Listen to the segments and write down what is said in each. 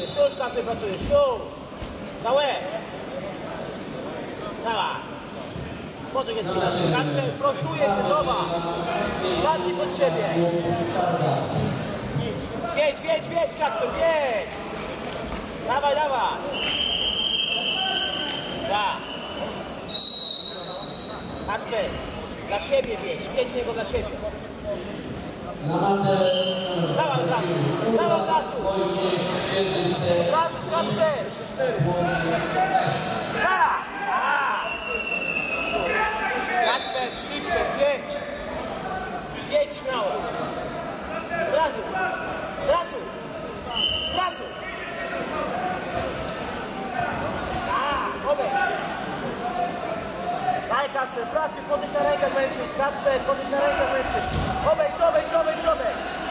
już kasy pracujesz. Za łeb. Dawaj. Po co jest widać? Kasper prostuje się, zobacz. Zadnij pod siebie. Wiedź, wiedź, wiedź, Kasper, wiedź. Dawaj, dawaj. Za. Kacper, dla siebie wiedź, wiedź niego dla siebie od razu, dawaj od razu. Od razu, Kacper. Teraz. A. Kacper, szybciej, wiedź. Wiedź śmiało. Razu, razu, razu. A, obejdź. Daj Kacper, pracy, podnieś na rękę męczyć. Kacper, podnieś na rękę męczyć. Obejdź, obejdź, obejdź, obejdź.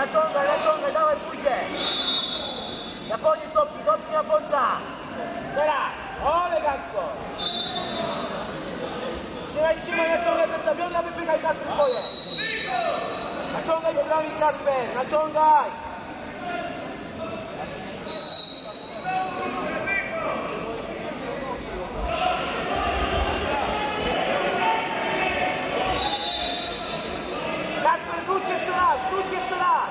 Naciągaj, naciągaj, dawaj, pójdzie. Japonie stopni, stopni Japonca. Teraz, o, elegancko. Trzymaj, trzymaj, naciągaj pleca, biodra wypychaj Kacper swoje. Naciągaj biodrami Kacper, naciągaj. Kacper, wróć jeszcze raz, wróć jeszcze raz!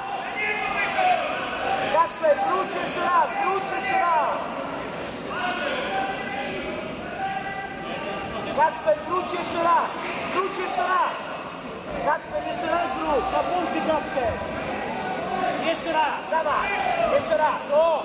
Kacper, wróć jeszcze raz, wróć jeszcze raz! Kacper, wróć jeszcze raz, wróć jeszcze raz! Kacper, jeszcze raz wróć, na punkty Kacper! Jeszcze raz, dawaj, jeszcze raz, o,